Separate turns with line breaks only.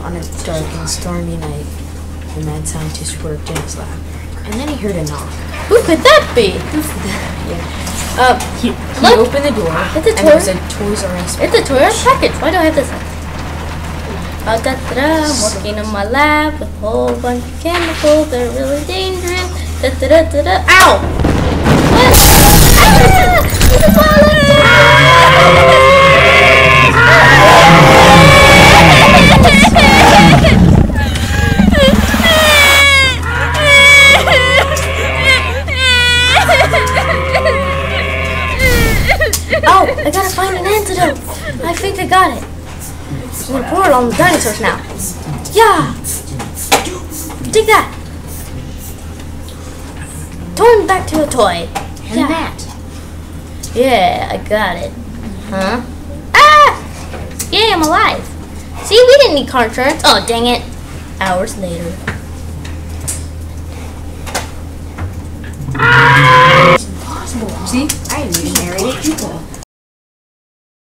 on a dark and stormy night, the mad scientist worked in his lab. And then he heard a knock.
Who could that be?
Yeah.
Uh,
He, he
Look!
opened the door,
It's a
and there was a Toys R Us.
it's a Toy R Us package. Why do I have this? Uh, da, da, da, I'm working in my lab with a whole bunch of chemicals. They're really dangerous. Da, da, da, da, da. Ow! Oh, I gotta find an antidote. I think I got it. I'm gonna pour it on the dinosaurs now. Yeah. Take that. Turn back to a toy.
And
Yeah.
that.
Yeah, I got it. Huh? Ah! Yeah, I'm alive. See, we didn't need car insurance. Oh, dang it. Hours later.
Impossible. See? people.